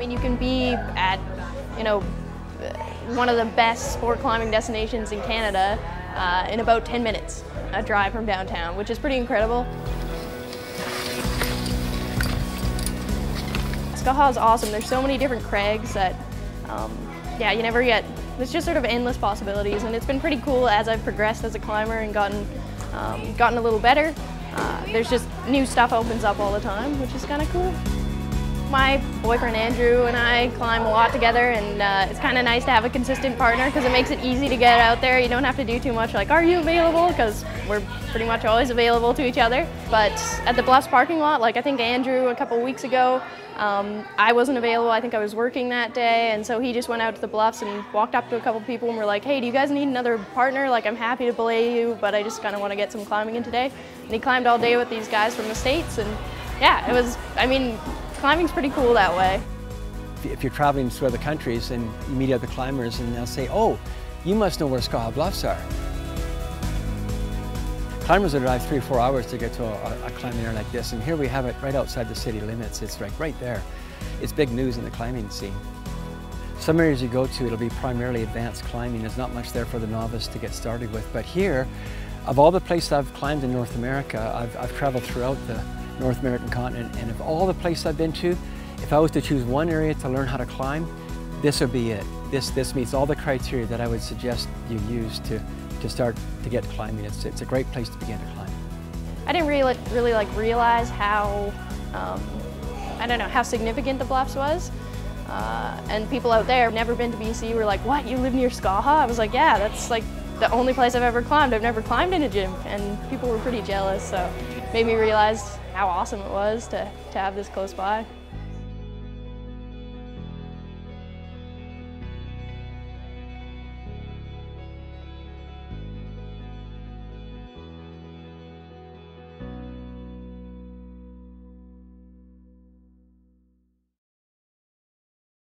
mean, you can be at, you know, one of the best sport climbing destinations in Canada uh, in about 10 minutes, a drive from downtown, which is pretty incredible. Skaha is awesome. There's so many different crags that, um, yeah, you never get, there's just sort of endless possibilities and it's been pretty cool as I've progressed as a climber and gotten, um, gotten a little better. Uh, there's just new stuff opens up all the time, which is kind of cool. My boyfriend Andrew and I climb a lot together and uh, it's kind of nice to have a consistent partner because it makes it easy to get out there. You don't have to do too much like, are you available? Because we're pretty much always available to each other. But at the Bluffs parking lot, like I think Andrew a couple weeks ago, um, I wasn't available. I think I was working that day and so he just went out to the Bluffs and walked up to a couple people and were like, hey, do you guys need another partner? Like I'm happy to belay you, but I just kind of want to get some climbing in today. And he climbed all day with these guys from the States and yeah, it was, I mean, climbing's pretty cool that way. If you're traveling through other countries and you meet other climbers and they'll say, oh, you must know where Skaha Bluffs are. Climbers will drive three or four hours to get to a, a climbing area like this, and here we have it right outside the city limits. It's like right there. It's big news in the climbing scene. Some areas you go to, it'll be primarily advanced climbing. There's not much there for the novice to get started with. But here, of all the places I've climbed in North America, I've, I've traveled throughout the North American continent. And of all the places I've been to, if I was to choose one area to learn how to climb, this would be it. This, this meets all the criteria that I would suggest you use to, to start to get climbing. It's, it's a great place to begin to climb. I didn't really, really like realize how, um, I don't know, how significant the Bluffs was. Uh, and people out there never been to BC were like, what, you live near Skaha? I was like, yeah, that's like the only place I've ever climbed. I've never climbed in a gym. And people were pretty jealous, so made me realize how awesome it was to, to have this close by.